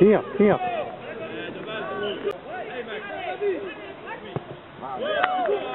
Hier, hier. Wow.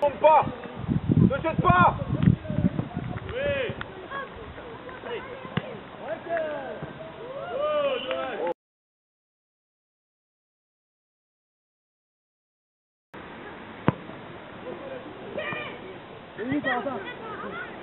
tombe pas Ne jette pas Oui